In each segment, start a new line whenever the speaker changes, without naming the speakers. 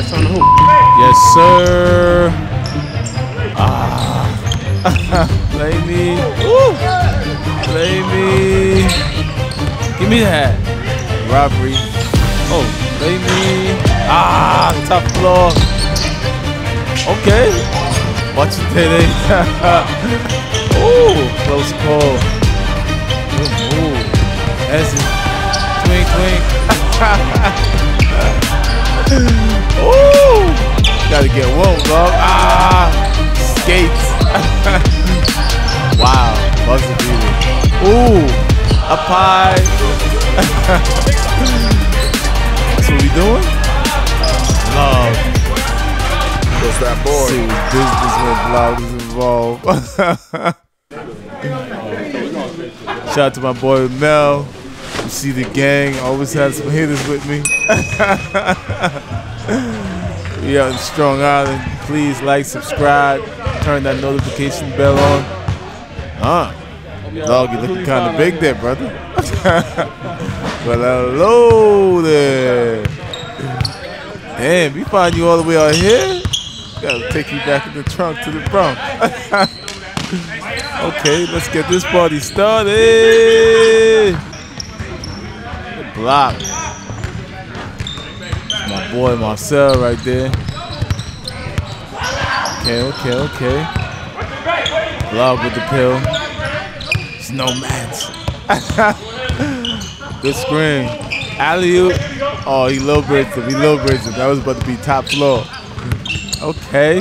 Pass on the hoop.
Yes, sir. Ah. Play me. Woo. Play me. Give me that. Robbery. Oh, play me. Ah, top floor. Okay. Watch it, Teddy. Ooh, close call. Good move. That's it. Twink, twink. Ooh. Gotta get one, dog. Ah, skates. wow, buzzer beater. Ooh, up high. That's what we doing? Love.
What's that boy?
See business Loud is involved. Shout out to my boy Mel. See the gang, always had some hitters with me. we out in Strong Island. Please like, subscribe, turn that notification bell on. Huh. Dog, you looking kind of big there, brother. well, hello uh, there. Damn, we find you all the way out here. Gotta take you back in the trunk to the Bronx. okay, let's get this party started. Block. My boy Marcel right there. Okay, okay, okay. Block with the pill. It's no match. Good screen. Alley oop. Oh, he low bridged him. He low bridged him. That was about to be top floor. Okay.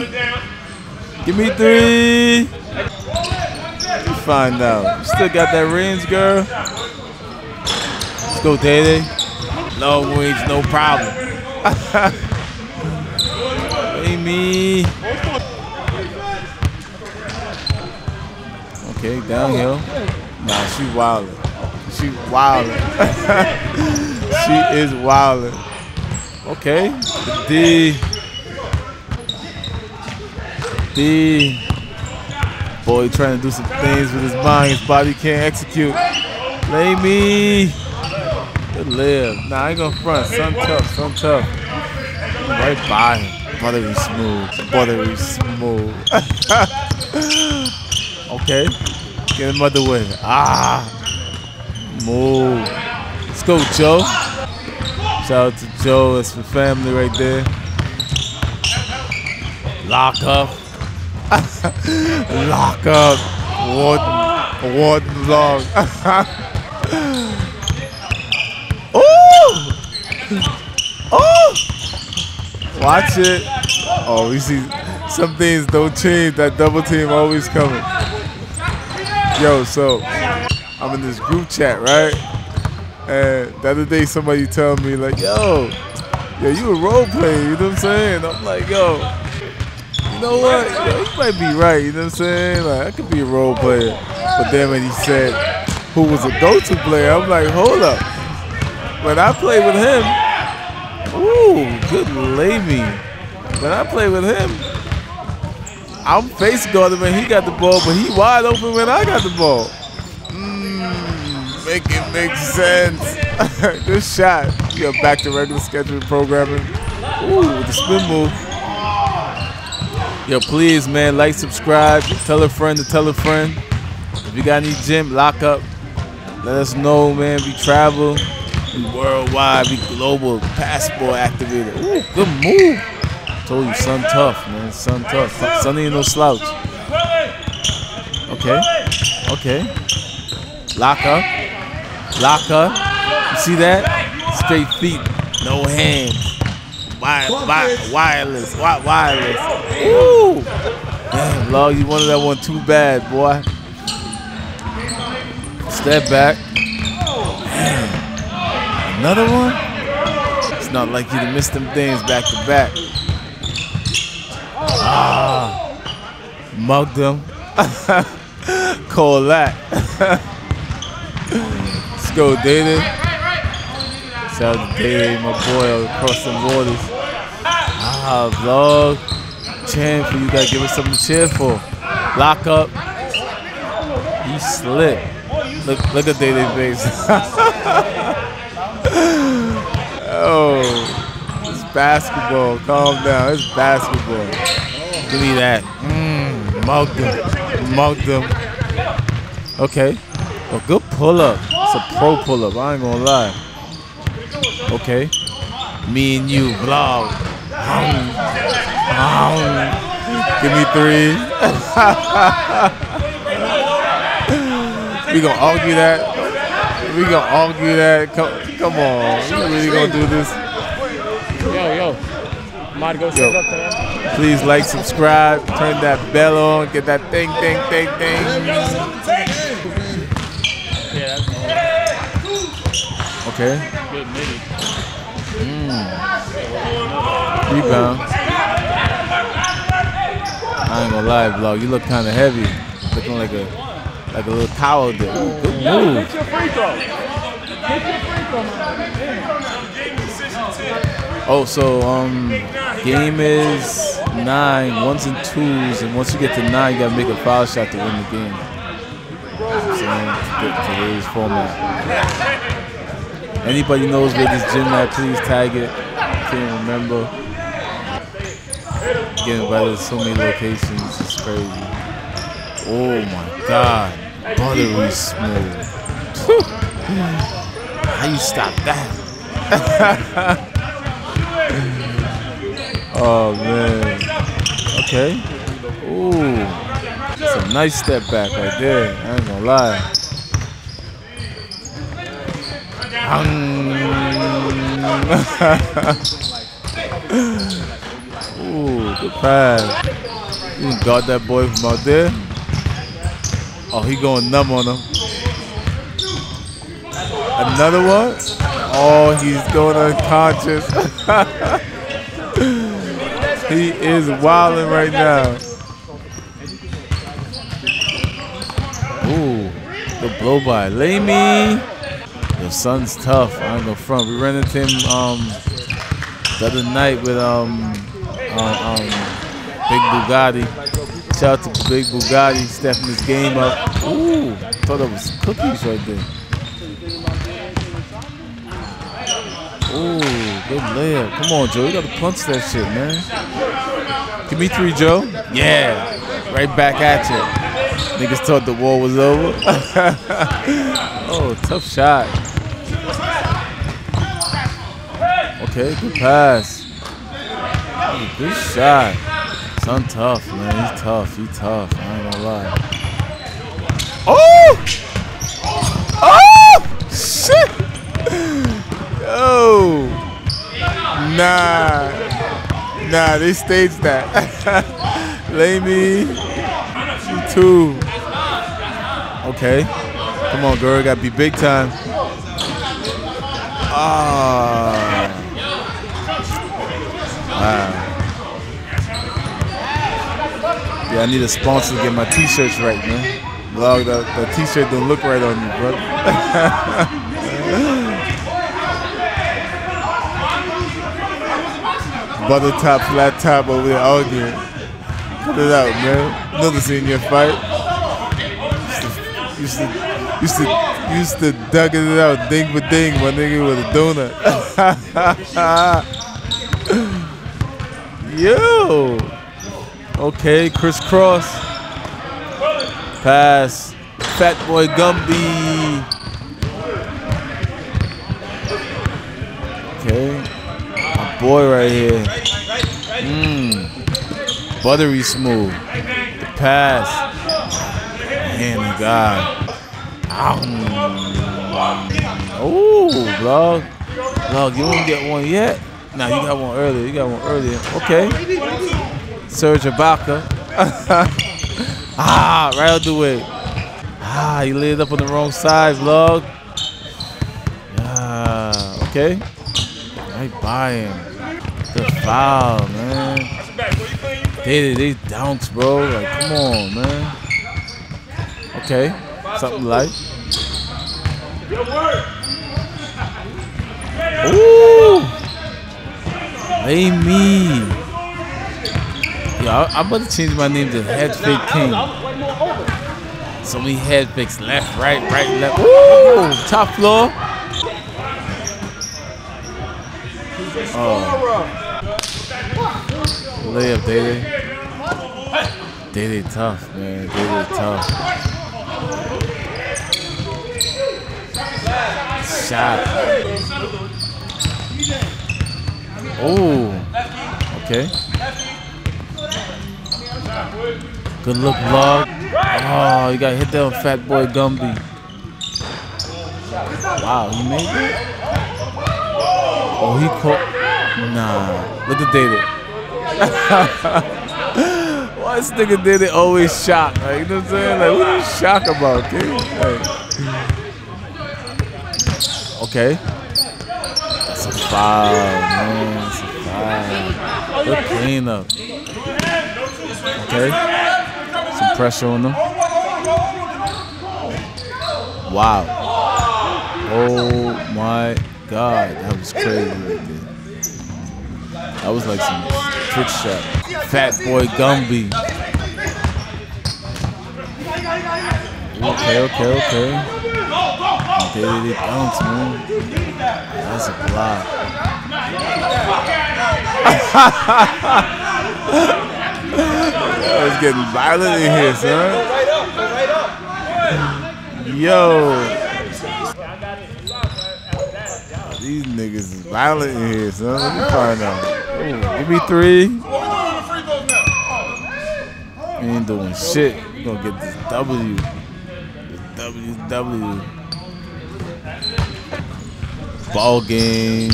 Give me three. Let's find out. You still got that range, girl? Let's go, Day Long range, no problem. Amy. Okay, downhill. Nah, she wildin'. She wildin'. she is wildin'. Okay. D. D. Boy trying to do some things with his mind. His body can't execute. Lay me. Good live. Nah, I ain't gonna front. Some tough. some tough. Right by him. Buttery smooth. Buttery smooth. okay. Get him out the way. Ah. Move. Let's go, Joe. Shout out to Joe. That's for family right there. Lock up. Lock up. Warden. Warden long. oh! Watch it. Oh, we see some things don't change. That double team always coming. Yo, so I'm in this group chat, right? And the other day somebody told me like, yo, yo, you a role player, you know what I'm saying? I'm like, yo, you know what? Yo, you might be right, you know what I'm saying? Like, I could be a role player. But then when he said who was a go-to player, I'm like, hold up. When I play with him, ooh, good lady. When I play with him, I'm face guarding when he got the ball, but he wide open when I got the ball. Mmm, make it make sense. Good shot. Yeah, back to regular schedule programming. Ooh, with the spin move. Yo, please, man, like, subscribe, tell a friend to tell a friend. If you got any gym, lock up. Let us know, man. We travel. Worldwide. Global. Passport activated. Ooh, good move. Told you, son tough, man. Son tough. Son ain't no slouch. Okay. Okay. Lock up. Lock up. You see that? Straight feet. No hands. Wire, wire, wireless. Wi- wireless. Ooh. Damn, Log, you wanted that one too bad, boy. Step back. Another one? It's not like you to miss them things back to back. Ah, mugged them. Call that. Let's go, David. Shout out to David, my boy, across the waters. Ah, vlog. Cheering for you gotta give us something to cheer for. Lock up. He slipped. Look, look at David's face. oh, this basketball. Calm down. It's basketball. Give me that. Mmm. Mugged him. Mugged him. Okay. A good pull up. It's a pro pull up. I ain't gonna lie. Okay. Me and you, vlog. Give me three. we gonna argue that. We gonna argue that. Come, come on. We really gonna do this.
Yo, yo. I'm go set up to.
Please like, subscribe, turn that bell on, get that thing, thing, thing, thing.
Yeah,
Okay.
good midi.
Rebound. Mm. I ain't gonna lie, vlog. You look kind of heavy, looking like a like a little towel there. Good move. Oh, so um, game is nine, ones and twos, and once you get to nine, you gotta make a foul shot to win the game. So to today's format. Anybody knows where this gym at? Please tag it. Can't remember. Getting invited to so many locations. It's crazy. Oh my God, buttery smooth. How you stop that? Oh man. Okay. Ooh. It's a nice step back right there. I ain't gonna lie. Ooh, good pass. You guard that boy from out there. Oh, he going numb on him. Another one? Oh, he's going unconscious. he is wilding right now. Ooh, the blow by. Lay me. Your son's tough. I ain't gonna front. We ran into him um, the other night with um, um, um, Big Bugatti. Shout out to Big Bugatti stepping his game up. Ooh, thought that was cookies right there. Ooh, good layup. Come on, Joe. You gotta punch that shit, man. Give me three, Joe. Yeah. Right back at you. Niggas thought the war was over. oh, tough shot. Okay, good pass. Good shot. Son tough, man. He's tough. He's tough. I ain't gonna lie. Oh! Oh! Shit! Yo! Nah. Nah, they staged that. Lay me. Two. Okay. Come on, girl. Gotta be big time. Ah. Wow. Yeah, I need a sponsor to get my t-shirts right, man. Vlog, the, the t-shirt don't look right on you, brother. Butter top, flat top over there arguing. Cut it out, man. Another senior fight. Used to, used to, used to, used to it out, ding for ding, my nigga with a donut. Yo. Okay, crisscross. Pass. Fat boy Gumby. Okay. Boy right here. Mmm. Buttery smooth. The pass. Man of God. Oh, vlog. Vlog, you don't get one yet? Nah, you got one earlier. You got one earlier. Okay. Serge Ibaka. ah, right out the way. Ah, he laid it up on the wrong side, vlog. Ah, okay. Right by him. Good foul, man. They, they dunks, bro. Like, come on, man. Okay. Something like. Ooh. Hey, me. Yo, I, I'm about to change my name to Head Fake King. So many head fakes, left, right, right, left. Ooh, top floor. Layup, Day Day. Day tough, man. Day tough. Shot. Oh. Okay. Good look, vlog. Oh, you got hit there Fat Boy Gumby. Wow, he made it? Oh, he caught. Nah. Look at David. Why this nigga David always shock? Like, you know what I'm saying? Like, what are you shocked about, kid? Like, okay. That's a foul, man. That's a foul. Good cleanup. Okay. Some pressure on them. Wow. Oh my God. That was crazy. That was like some trick shot. Fat boy Gumby. Okay, okay, okay. It bounce, man. That's a block. It's getting violent in here, son. Yo. These niggas is violent in here, son. Let me find out. Give me three. We ain't doing shit. We gonna get this W. This W, W. Ball game.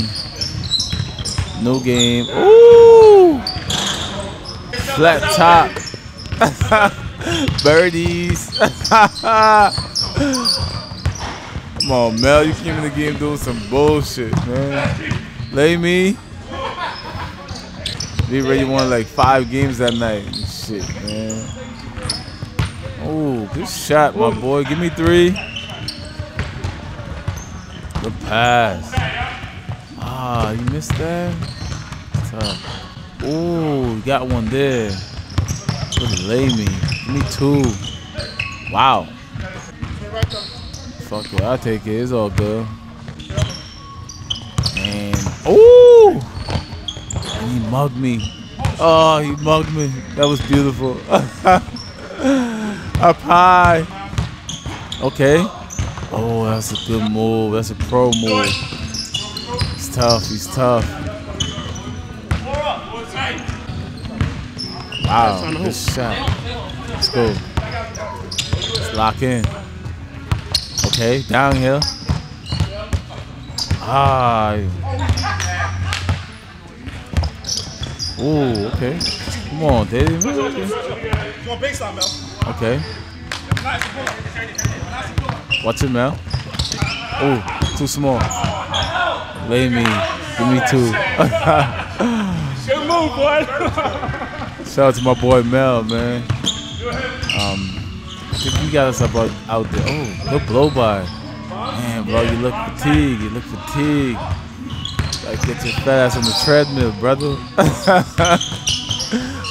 No game. Ooh. Flat top. Birdies. Come on, Mel. You came in the game doing some bullshit, man. Lay me. Be ready won like five games that night. and Shit, man. Oh, good shot, my boy. Give me three. Good pass. Ah, you missed that? Tough. Ooh, got one there. Lay me. Give me two. Wow. Fuck it, I'll take it. It's all good. He mugged me. Oh, he mugged me. That was beautiful. Up high. Okay. Oh, that's a good move. That's a pro move. He's tough. He's tough. Wow, good shot. Let's go. Let's lock in. Okay, downhill. Ah. Ooh, okay. Come on, Daddy. Okay. Watch it, Mel. Ooh, too small. Lay me. Give me two.
Good move, boy.
Shout out to my boy Mel, man. Um, I think he got us up out, out there. Oh, good blow by. Man, bro, you look fatigued. You look fatigued. Like get your fat ass on the treadmill, brother.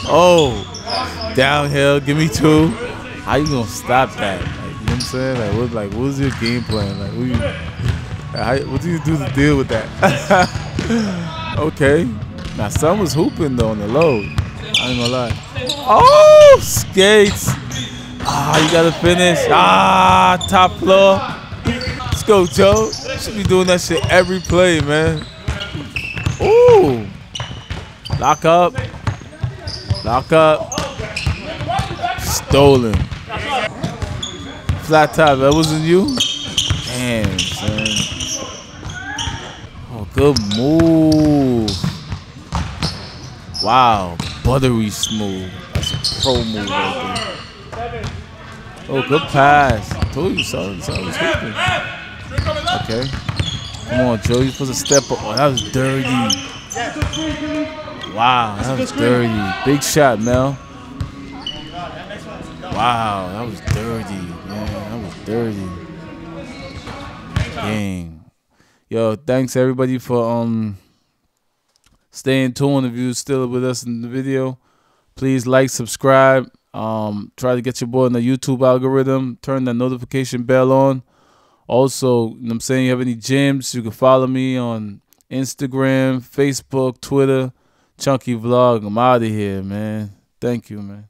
oh, downhill. Give me two. How you gonna stop that? Like, you know what I'm saying? Like, what, like, what's your game plan? Like, what, you, how, what do you do to deal with that? okay. Now, some was hooping though on the low. I ain't gonna lie. Oh, skates. Ah, you gotta finish. Ah, top floor. Let's go, Joe. Should be doing that shit every play, man. Ooh. Lock up. Lock up. Stolen. Flat top. That wasn't you? Damn, son. Oh, good move. Wow. Buttery smooth. That's a pro move right there. Oh, good pass. I Told you so. So I was. Okay. Come on, Joe. You're supposed to step up. Oh, that was dirty. Wow, that was dirty. Big shot, Mel. Wow, that was dirty. Man, that was dirty. Dang. Yo, thanks everybody for um staying tuned. If you're still with us in the video, please like, subscribe. Um, try to get your boy in the YouTube algorithm. Turn that notification bell on. Also, you know I'm saying you have any gyms, you can follow me on Instagram, Facebook, Twitter, Chunky Vlog. I'm out of here, man. Thank you, man.